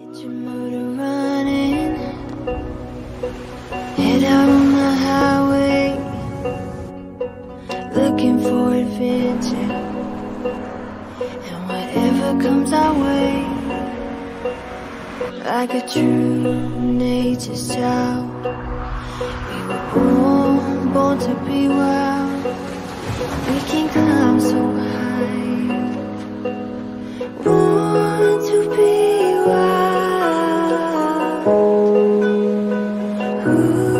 Get your motor running. Head out on the highway. Looking for adventure. And whatever comes our way. Like a true nature's child. We were born, born to be wild. We can climb so high. Ooh,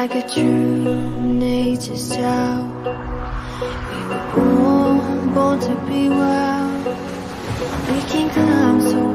Like a true nature's child. We were born, born to be wild. We can climb so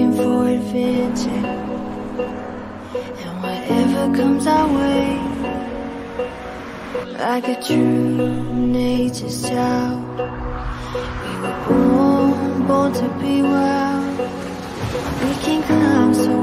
Looking for adventure. And whatever comes our way. Like a true nature's child. We were born, born to be wild. We can climb so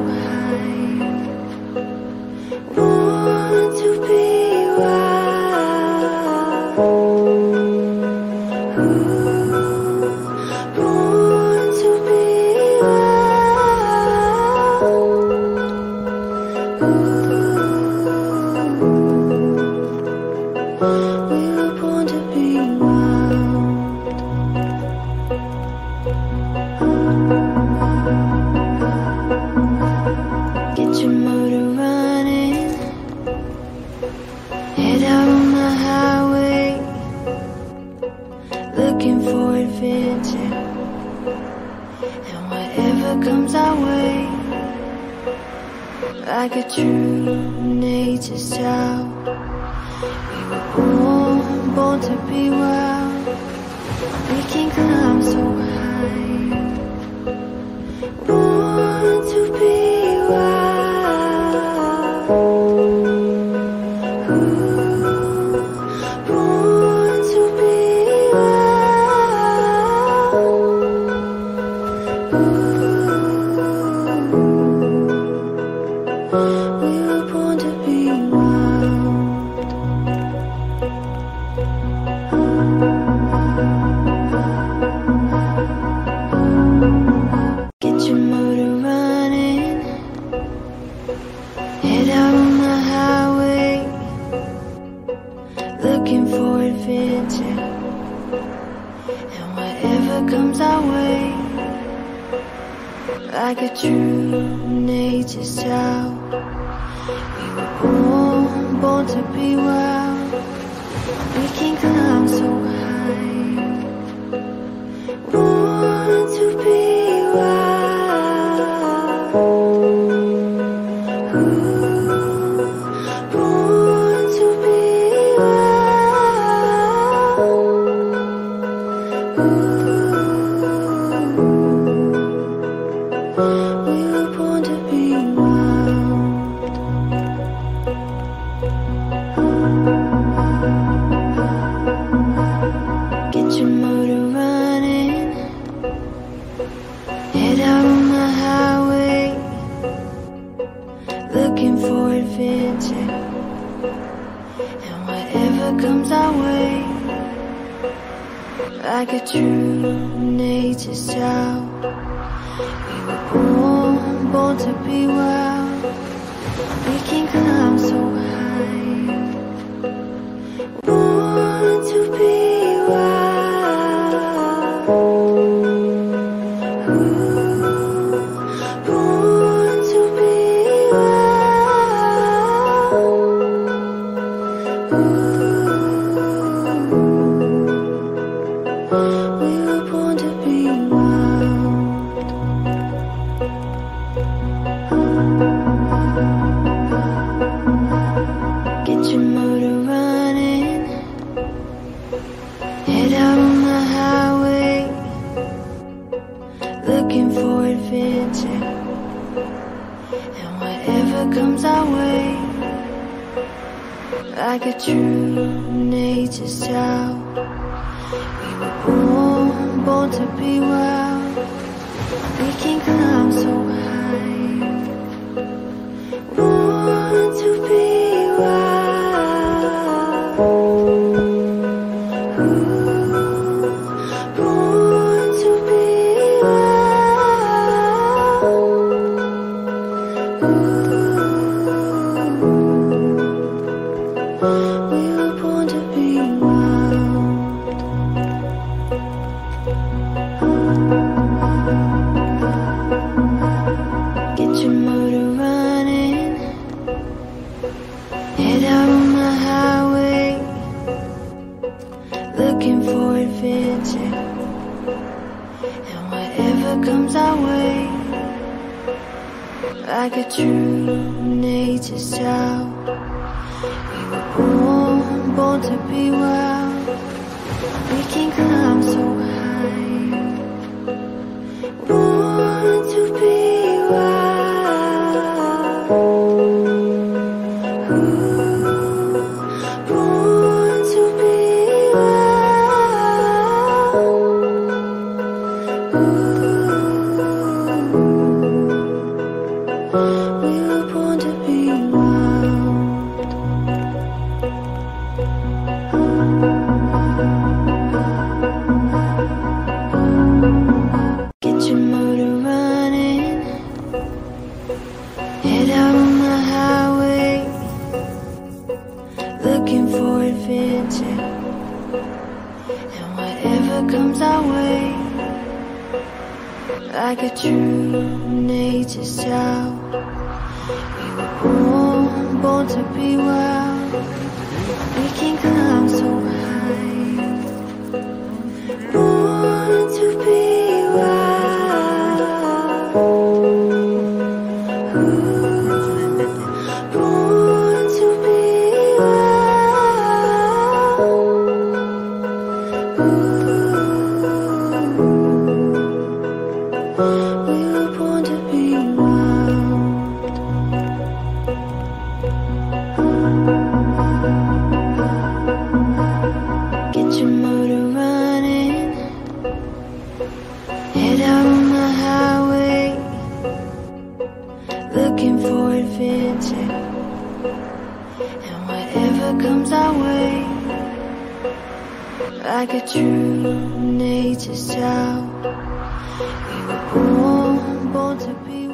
Like a true nature's child. We were born, born to be wild. We can climb so high. Like a true nature's child. We were born, born to be wild. Motor running. Head out on the highway. Looking for adventure. And whatever comes our way. like a true nature's child. We were born, born to be wild. We can climb so high. Born to be Ooh, whatever comes our way. Like a true nature's child. We were born, born to be wild. We can climb so high. Born to Like a true nature's child. We were born, born to be wild. We can climb so high. Born to be wild. Ooh, born to be wild. Like a true nature's child. We were born, born to be wild. We can climb Like a true nature's child. We were born, born to be